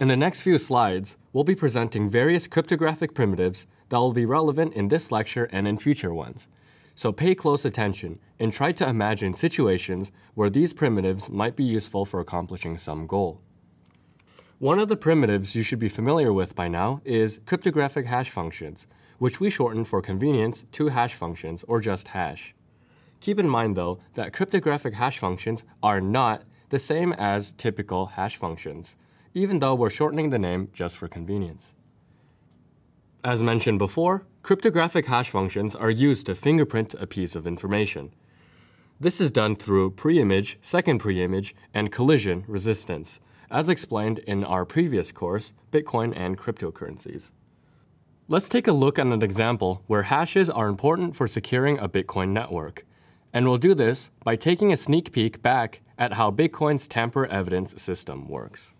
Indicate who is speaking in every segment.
Speaker 1: In the next few slides, we'll be presenting various cryptographic primitives that will be relevant in this lecture and in future ones. So pay close attention and try to imagine situations where these primitives might be useful for accomplishing some goal. One of the primitives you should be familiar with by now is cryptographic hash functions, which we shorten for convenience to hash functions or just hash. Keep in mind though that cryptographic hash functions are not the same as typical hash functions even though we're shortening the name just for convenience. As mentioned before, cryptographic hash functions are used to fingerprint a piece of information. This is done through preimage, second preimage, and collision resistance, as explained in our previous course, Bitcoin and Cryptocurrencies. Let's take a look at an example where hashes are important for securing a Bitcoin network. And we'll do this by taking a sneak peek back at how Bitcoin's tamper evidence system works.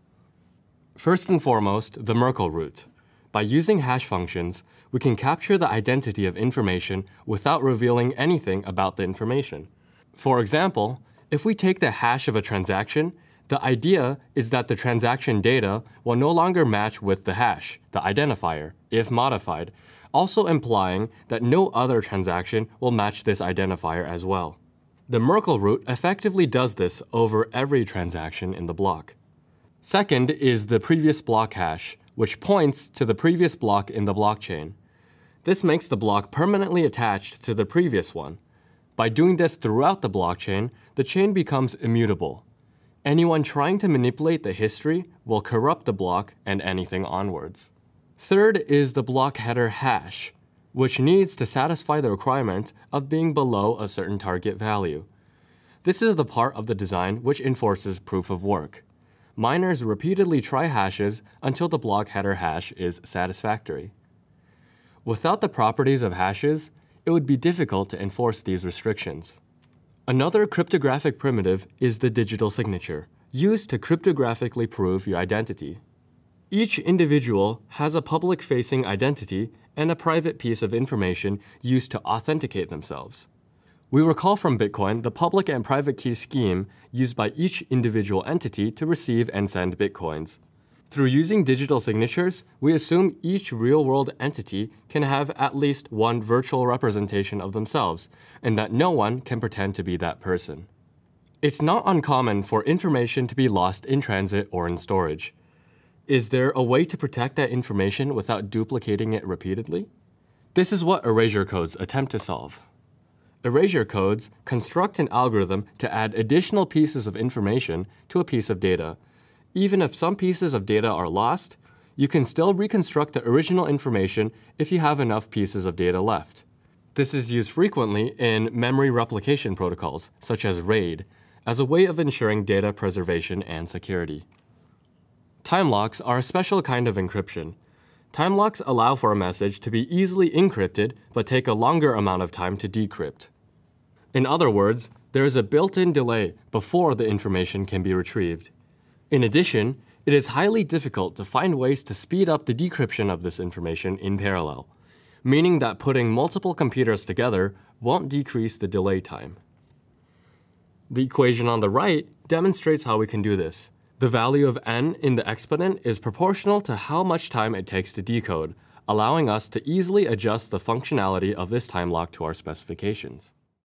Speaker 1: First and foremost, the Merkle root. By using hash functions, we can capture the identity of information without revealing anything about the information. For example, if we take the hash of a transaction, the idea is that the transaction data will no longer match with the hash, the identifier, if modified, also implying that no other transaction will match this identifier as well. The Merkle root effectively does this over every transaction in the block. Second is the previous block hash, which points to the previous block in the blockchain. This makes the block permanently attached to the previous one. By doing this throughout the blockchain, the chain becomes immutable. Anyone trying to manipulate the history will corrupt the block and anything onwards. Third is the block header hash, which needs to satisfy the requirement of being below a certain target value. This is the part of the design which enforces proof of work miners repeatedly try hashes until the block header hash is satisfactory. Without the properties of hashes, it would be difficult to enforce these restrictions. Another cryptographic primitive is the digital signature, used to cryptographically prove your identity. Each individual has a public-facing identity and a private piece of information used to authenticate themselves. We recall from Bitcoin the public and private key scheme used by each individual entity to receive and send Bitcoins. Through using digital signatures, we assume each real-world entity can have at least one virtual representation of themselves, and that no one can pretend to be that person. It's not uncommon for information to be lost in transit or in storage. Is there a way to protect that information without duplicating it repeatedly? This is what erasure codes attempt to solve. Erasure codes construct an algorithm to add additional pieces of information to a piece of data. Even if some pieces of data are lost, you can still reconstruct the original information if you have enough pieces of data left. This is used frequently in memory replication protocols, such as RAID, as a way of ensuring data preservation and security. Time locks are a special kind of encryption. Time locks allow for a message to be easily encrypted but take a longer amount of time to decrypt. In other words, there is a built-in delay before the information can be retrieved. In addition, it is highly difficult to find ways to speed up the decryption of this information in parallel, meaning that putting multiple computers together won't decrease the delay time. The equation on the right demonstrates how we can do this. The value of n in the exponent is proportional to how much time it takes to decode, allowing us to easily adjust the functionality of this time lock to our specifications.